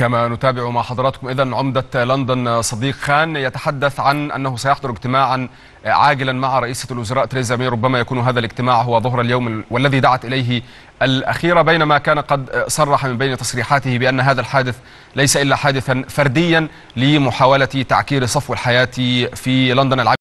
كما نتابع مع حضراتكم. إذا عمدة لندن صديق خان يتحدث عن أنه سيحضر اجتماعا عاجلا مع رئيسة الوزراء تريزا مي. ربما يكون هذا الاجتماع هو ظهر اليوم والذي دعت إليه الأخيرة بينما كان قد صرح من بين تصريحاته بأن هذا الحادث ليس إلا حادثا فرديا لمحاولة تعكير صفو الحياة في لندن